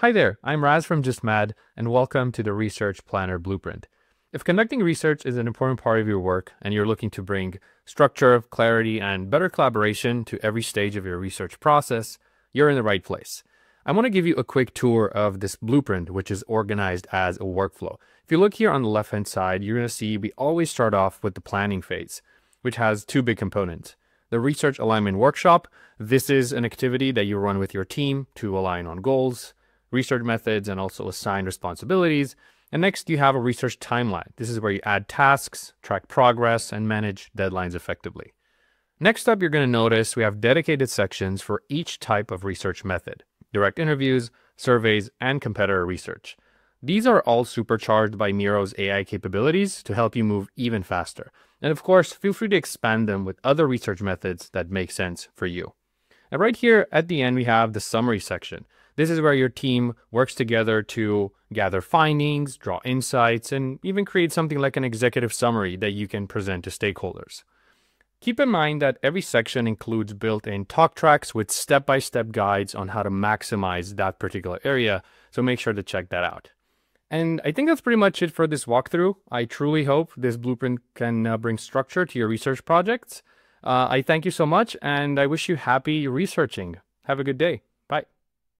Hi there, I'm Raz from JustMad, and welcome to the Research Planner Blueprint. If conducting research is an important part of your work and you're looking to bring structure, clarity, and better collaboration to every stage of your research process, you're in the right place. I want to give you a quick tour of this blueprint, which is organized as a workflow. If you look here on the left hand side, you're going to see we always start off with the planning phase, which has two big components. The Research Alignment Workshop. This is an activity that you run with your team to align on goals, research methods, and also assign responsibilities. And next, you have a research timeline. This is where you add tasks, track progress, and manage deadlines effectively. Next up, you're going to notice we have dedicated sections for each type of research method direct interviews, surveys, and competitor research. These are all supercharged by Miro's AI capabilities to help you move even faster. And of course, feel free to expand them with other research methods that make sense for you. And right here at the end, we have the summary section. This is where your team works together to gather findings, draw insights, and even create something like an executive summary that you can present to stakeholders. Keep in mind that every section includes built-in talk tracks with step-by-step guides on how to maximize that particular area, so make sure to check that out. And I think that's pretty much it for this walkthrough. I truly hope this blueprint can uh, bring structure to your research projects. Uh, I thank you so much, and I wish you happy researching. Have a good day.